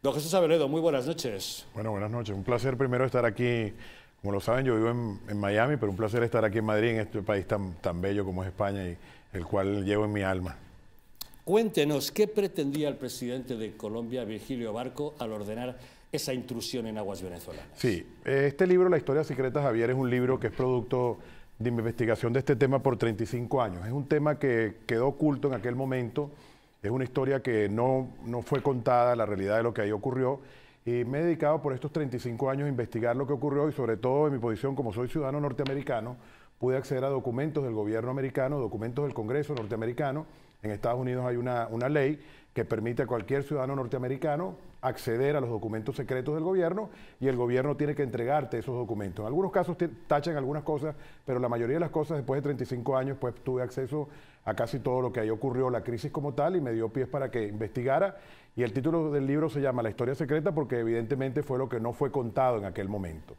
Don Jesús Aveledo, muy buenas noches. Bueno, buenas noches. Un placer primero estar aquí. Como lo saben, yo vivo en, Miami, pero un placer estar aquí en Madrid, en este país tan, tan bello como es España y el cual llevo en mi alma. Cuéntenos, ¿qué pretendía el presidente de Colombia, Virgilio Barco, al ordenar esa intrusión en aguas venezolanas? Sí, este libro, La historia secreta Javier, es un libro que es producto de investigación de este tema por 35 años. Es un tema que quedó oculto en aquel momento es una historia que no, no fue contada, la realidad de lo que ahí ocurrió. Y me he dedicado por estos 35 años a investigar lo que ocurrió y sobre todo en mi posición como soy ciudadano norteamericano, pude acceder a documentos del gobierno americano, documentos del Congreso norteamericano. En Estados Unidos hay una, una ley que permite a cualquier ciudadano norteamericano acceder a los documentos secretos del gobierno y el gobierno tiene que entregarte esos documentos. En algunos casos tachan algunas cosas, pero la mayoría de las cosas después de 35 años pues tuve acceso a casi todo lo que ahí ocurrió, la crisis como tal, y me dio pies para que investigara. Y el título del libro se llama La historia secreta porque evidentemente fue lo que no fue contado en aquel momento.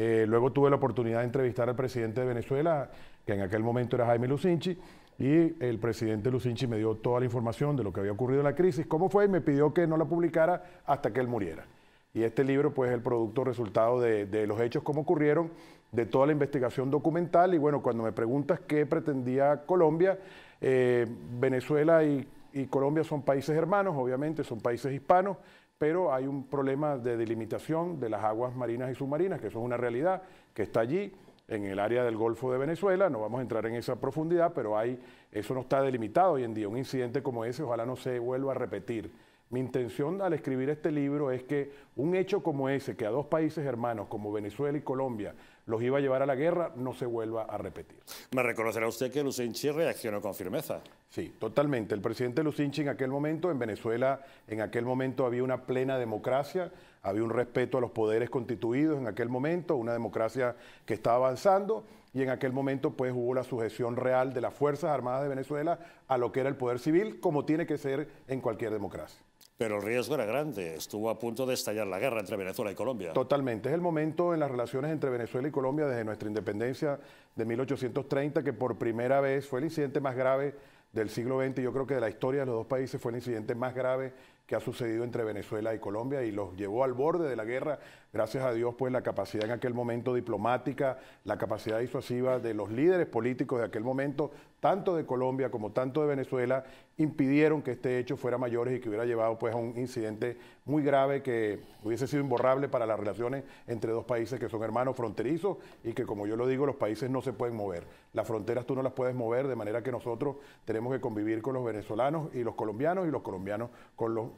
Eh, luego tuve la oportunidad de entrevistar al presidente de Venezuela, que en aquel momento era Jaime Lucinchi, y el presidente Lucinchi me dio toda la información de lo que había ocurrido en la crisis, cómo fue, y me pidió que no la publicara hasta que él muriera. Y este libro, pues, es el producto resultado de, los hechos como ocurrieron, de toda la investigación documental. Y bueno, cuando me preguntas qué pretendía Colombia, eh, Venezuela y Colombia son países hermanos, obviamente, son países hispanos, pero hay un problema de delimitación de las aguas marinas y submarinas, que eso es una realidad, que está allí en el área del Golfo de Venezuela, no vamos a entrar en esa profundidad, pero hay, eso no está delimitado hoy en día. Un incidente como ese ojalá no se vuelva a repetir. Mi intención al escribir este libro es que un hecho como ese, que a dos países hermanos como Venezuela y Colombia los iba a llevar a la guerra, no se vuelva a repetir. Me reconocerá usted que Lucinchi reaccionó con firmeza. Sí, totalmente. El presidente Lucinchi en aquel momento, en Venezuela, en aquel momento había una plena democracia, había un respeto a los poderes constituidos en aquel momento, una democracia que estaba avanzando y en aquel momento pues hubo la sujeción real de las Fuerzas Armadas de Venezuela a lo que era el poder civil, como tiene que ser en cualquier democracia. Pero el riesgo era grande, estuvo a punto de estallar la guerra entre Venezuela y Colombia. Totalmente, es el momento en las relaciones entre Venezuela y Colombia desde nuestra independencia de 1830 que por primera vez fue el incidente más grave del siglo XX, yo creo que de la historia de los dos países fue el incidente más grave que ha sucedido entre Venezuela y Colombia y los llevó al borde de la guerra. Gracias a Dios, pues la capacidad en aquel momento diplomática, la capacidad disuasiva de los líderes políticos de aquel momento, tanto de Colombia como tanto de Venezuela, impidieron que este hecho fuera mayor y que hubiera llevado pues a un incidente muy grave que hubiese sido imborrable para las relaciones entre dos países que son hermanos fronterizos y que como yo lo digo, los países no se pueden mover. Las fronteras tú no las puedes mover, de manera que nosotros tenemos que convivir con los venezolanos y los colombianos y los colombianos con los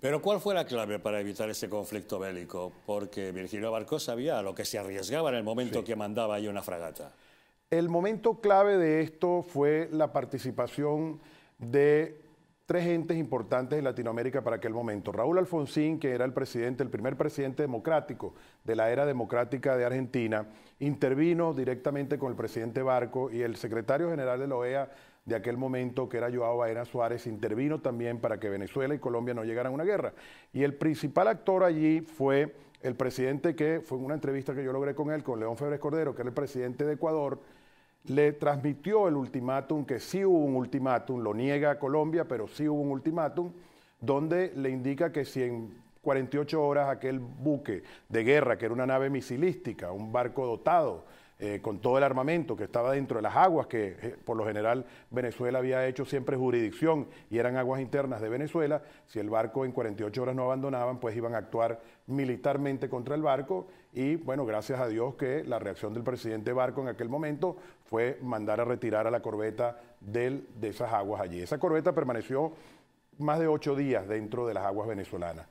Pero ¿cuál fue la clave para evitar ese conflicto bélico? Porque Virgilio Barcos sabía a lo que se arriesgaba en el momento que mandaba ahí una fragata. El momento clave de esto fue la participación de tres entes importantes en Latinoamérica para aquel momento. Raúl Alfonsín, que era el presidente, el primer presidente democrático de la era democrática de Argentina, intervino directamente con el presidente Barco y el secretario general de la OEA de aquel momento, que era Joao Baena Suárez, intervino también para que Venezuela y Colombia no llegaran a una guerra. Y el principal actor allí fue el presidente que, fue una entrevista que yo logré con él, con León Febres Cordero, que era el presidente de Ecuador, le transmitió el ultimátum, que sí hubo un ultimátum, lo niega Colombia, pero sí hubo un ultimátum, donde le indica que si en 48 horas aquel buque de guerra, que era una nave misilística, un barco dotado eh, con todo el armamento que estaba dentro de las aguas, que eh, por lo general Venezuela había hecho siempre jurisdicción y eran aguas internas de Venezuela, si el barco en 48 horas no abandonaban, pues iban a actuar militarmente contra el barco y bueno, gracias a Dios que la reacción del presidente Barco en aquel momento fue mandar a retirar a la corbeta de esas aguas allí. Esa corbeta permaneció más de ocho días dentro de las aguas venezolanas.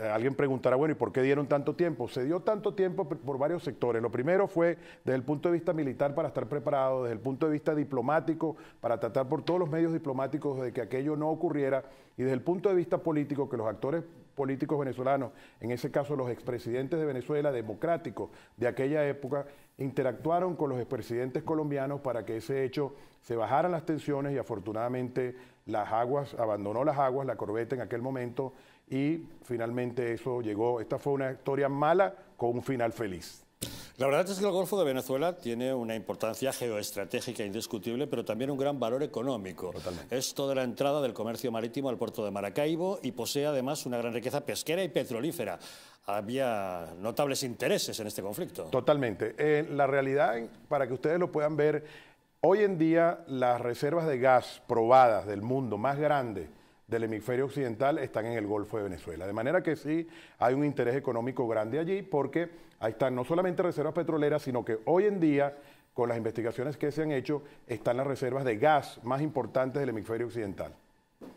Eh, alguien preguntará, bueno, ¿y por qué dieron tanto tiempo? Se dio tanto tiempo por varios sectores. Lo primero fue desde el punto de vista militar para estar preparado, desde el punto de vista diplomático para tratar por todos los medios diplomáticos de que aquello no ocurriera y desde el punto de vista político que los actores políticos venezolanos, en ese caso los expresidentes de Venezuela democráticos de aquella época, interactuaron con los expresidentes colombianos para que ese hecho se bajaran las tensiones y afortunadamente las aguas, abandonó las aguas, la corbeta en aquel momento y finalmente eso llegó. Esta fue una historia mala con un final feliz. La verdad es que el Golfo de Venezuela tiene una importancia geoestratégica indiscutible, pero también un gran valor económico. Totalmente. Es toda la entrada del comercio marítimo al puerto de Maracaibo y posee además una gran riqueza pesquera y petrolífera. Había notables intereses en este conflicto. Totalmente. Eh, la realidad, para que ustedes lo puedan ver, hoy en día las reservas de gas probadas del mundo más grandes del hemisferio occidental están en el Golfo de Venezuela. De manera que sí hay un interés económico grande allí porque ahí están no solamente reservas petroleras, sino que hoy en día, con las investigaciones que se han hecho, están las reservas de gas más importantes del hemisferio occidental.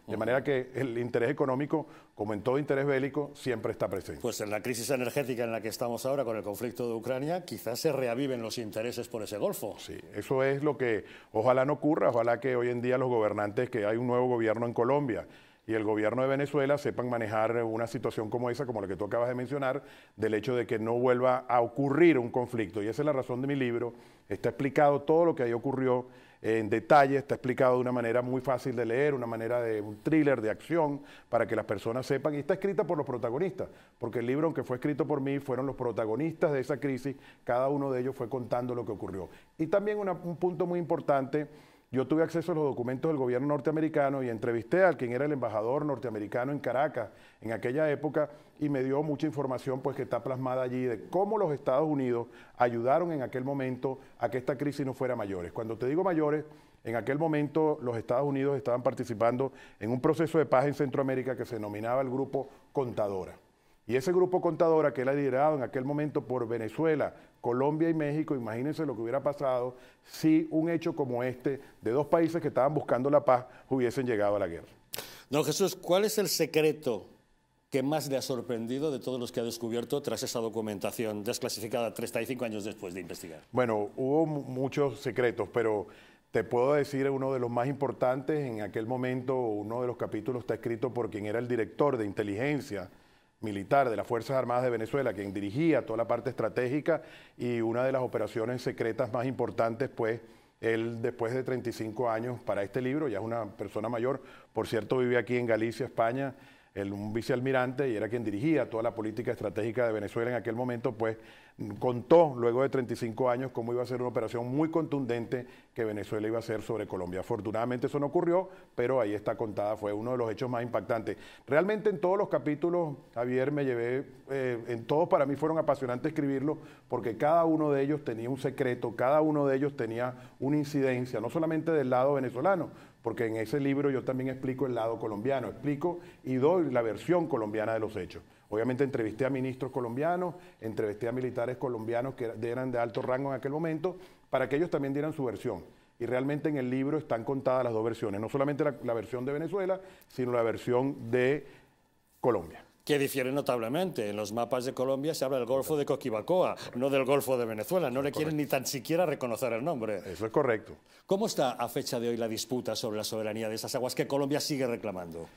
De manera que el interés económico, como en todo interés bélico, siempre está presente. Pues en la crisis energética en la que estamos ahora con el conflicto de Ucrania, quizás se reaviven los intereses por ese Golfo. Sí, eso es lo que ojalá no ocurra, ojalá que hoy en día los gobernantes, que hay un nuevo gobierno en Colombia y el gobierno de Venezuela sepan manejar una situación como esa, como la que tú acabas de mencionar, del hecho de que no vuelva a ocurrir un conflicto. Y esa es la razón de mi libro. Está explicado todo lo que ahí ocurrió en detalle, está explicado de una manera muy fácil de leer, una manera de un thriller de acción para que las personas sepan. Y está escrita por los protagonistas, porque el libro, aunque fue escrito por mí, fueron los protagonistas de esa crisis, cada uno de ellos fue contando lo que ocurrió. Y también un punto muy importante yo tuve acceso a los documentos del gobierno norteamericano y entrevisté al quien era el embajador norteamericano en Caracas en aquella época y me dio mucha información pues que está plasmada allí de cómo los Estados Unidos ayudaron en aquel momento a que esta crisis no fuera mayores. Cuando te digo mayores, en aquel momento los Estados Unidos estaban participando en un proceso de paz en Centroamérica que se denominaba el Grupo Contadora. Y ese grupo contadora que era liderado en aquel momento por Venezuela, Colombia y México, imagínense lo que hubiera pasado si un hecho como este, de dos países que estaban buscando la paz, hubiesen llegado a la guerra. Don Jesús, ¿cuál es el secreto que más le ha sorprendido de todos los que ha descubierto tras esa documentación desclasificada 35 años después de investigar? Bueno, hubo muchos secretos, pero te puedo decir uno de los más importantes. En aquel momento, uno de los capítulos está escrito por quien era el director de inteligencia militar de las Fuerzas Armadas de Venezuela, quien dirigía toda la parte estratégica y una de las operaciones secretas más importantes, pues él después de 35 años para este libro, ya es una persona mayor, por cierto vive aquí en Galicia, España, un vicealmirante y era quien dirigía toda la política estratégica de Venezuela en aquel momento, pues contó luego de 35 años cómo iba a ser una operación muy contundente que Venezuela iba a hacer sobre Colombia. Afortunadamente eso no ocurrió, pero ahí está contada, fue uno de los hechos más impactantes. Realmente en todos los capítulos, Javier, me llevé, eh, en todos para mí fueron apasionantes escribirlos, porque cada uno de ellos tenía un secreto, cada uno de ellos tenía una incidencia, no solamente del lado venezolano, porque en ese libro yo también explico el lado colombiano, explico y doy la versión colombiana de los hechos. Obviamente entrevisté a ministros colombianos, entrevisté a militares colombianos que eran de alto rango en aquel momento, para que ellos también dieran su versión. Y realmente en el libro están contadas las dos versiones, no solamente la, versión de Venezuela, sino la versión de Colombia que difiere notablemente. En los mapas de Colombia se habla del Golfo de Coquibacoa, no del Golfo de Venezuela. No le quieren ni tan siquiera reconocer el nombre. Eso es correcto. ¿Cómo está a fecha de hoy la disputa sobre la soberanía de esas aguas que Colombia sigue reclamando?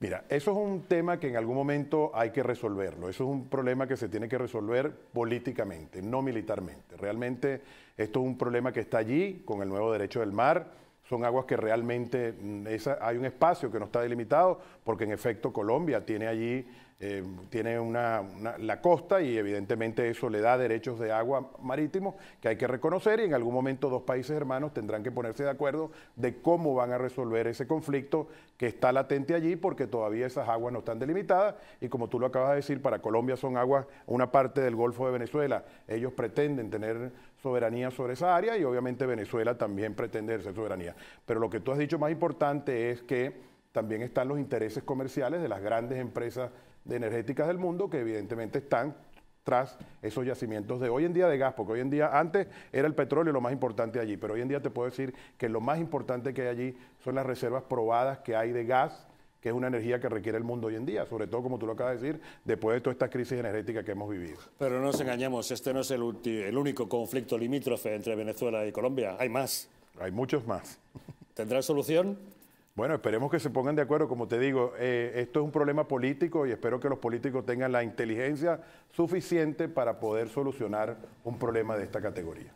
Mira, eso es un tema que en algún momento hay que resolverlo. Eso es un problema que se tiene que resolver políticamente, no militarmente. Realmente esto es un problema que está allí con el nuevo derecho del mar. Son aguas que realmente mm, hay un espacio que no está delimitado, porque en efecto Colombia tiene allí eh, tiene una, la costa y evidentemente eso le da derechos de agua marítimo que hay que reconocer y en algún momento dos países hermanos tendrán que ponerse de acuerdo de cómo van a resolver ese conflicto que está latente allí porque todavía esas aguas no están delimitadas y como tú lo acabas de decir, para Colombia son aguas, una parte del Golfo de Venezuela, ellos pretenden tener soberanía sobre esa área y obviamente Venezuela también pretende ser soberanía. Pero lo que tú has dicho más importante es que también están los intereses comerciales de las grandes empresas de energéticas del mundo que evidentemente están tras esos yacimientos de hoy en día de gas, porque hoy en día antes era el petróleo lo más importante allí, pero hoy en día te puedo decir que lo más importante que hay allí son las reservas probadas que hay de gas, que es una energía que requiere el mundo hoy en día, sobre todo como tú lo acabas de decir, después de toda esta crisis energética que hemos vivido. Pero no nos engañemos, este no es el, el único conflicto limítrofe entre Venezuela y Colombia, hay más. Hay muchos más. ¿Tendrá solución? Bueno, esperemos que se pongan de acuerdo. Como te digo, eh, esto es un problema político y espero que los políticos tengan la inteligencia suficiente para poder solucionar un problema de esta categoría.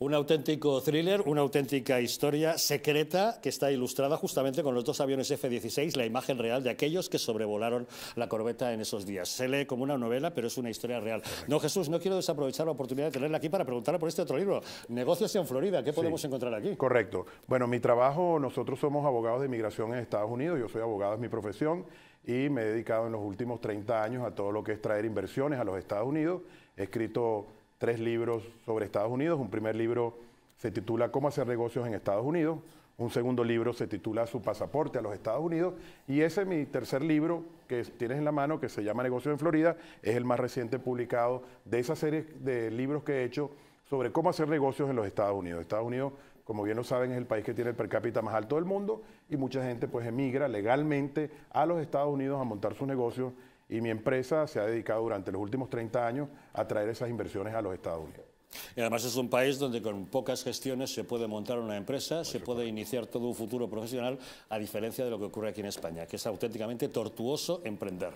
Un auténtico thriller, una auténtica historia secreta que está ilustrada justamente con los dos aviones F-16, la imagen real de aquellos que sobrevolaron la corbeta en esos días. Se lee como una novela, pero es una historia real. No, Jesús, no quiero desaprovechar la oportunidad de tenerla aquí para preguntarle por este otro libro, Negocios en Florida. ¿Qué podemos encontrar aquí? Correcto. Bueno, mi trabajo, nosotros somos abogados de inmigración en Estados Unidos, yo soy abogado, es mi profesión, y me he dedicado en los últimos 30 años a todo lo que es traer inversiones a los Estados Unidos. He escrito tres libros sobre Estados Unidos. Un primer libro se titula Cómo hacer negocios en Estados Unidos. Un segundo libro se titula Su pasaporte a los Estados Unidos. Y ese mi tercer libro que tienes en la mano, que se llama Negocios en Florida, es el más reciente publicado de esa serie de libros que he hecho sobre cómo hacer negocios en los Estados Unidos. Estados Unidos, como bien lo saben, es el país que tiene el per cápita más alto del mundo y mucha gente pues emigra legalmente a los Estados Unidos a montar sus negocios y mi empresa se ha dedicado durante los últimos 30 años a traer esas inversiones a los Estados Unidos. Y además es un país donde con pocas gestiones se puede montar una empresa, se puede iniciar todo un futuro profesional, a diferencia de lo que ocurre aquí en España, que es auténticamente tortuoso emprender.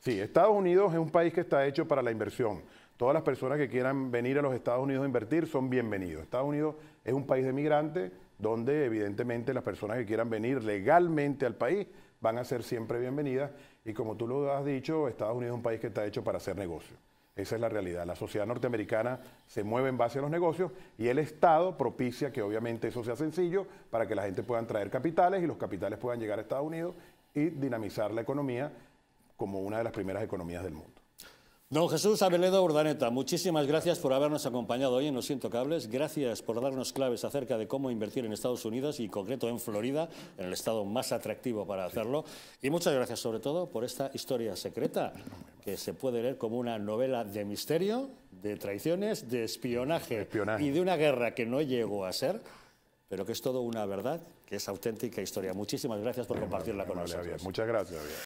Sí, Estados Unidos es un país que está hecho para la inversión. Todas las personas que quieran venir a los Estados Unidos a invertir son bienvenidos. Estados Unidos es un país de migrantes donde evidentemente las personas que quieran venir legalmente al país van a ser siempre bienvenidas y como tú lo has dicho, Estados Unidos es un país que está hecho para hacer negocios. Esa es la realidad. La sociedad norteamericana se mueve en base a los negocios y el Estado propicia que obviamente eso sea sencillo para que la gente pueda traer capitales y los capitales puedan llegar a Estados Unidos y dinamizar la economía como una de las primeras economías del mundo. Don Jesús Abeledo Urdaneta, muchísimas gracias por habernos acompañado hoy en Los Intocables. Gracias por darnos claves acerca de cómo invertir en Estados Unidos y en concreto en Florida, en el estado más atractivo para hacerlo. Y muchas gracias sobre todo por esta historia secreta que se puede leer como una novela de misterio, de traiciones, de espionaje, y de una guerra que no llegó a ser, pero que es todo una verdad, que es auténtica historia. Muchísimas gracias por compartirla con nosotros. Muchas gracias.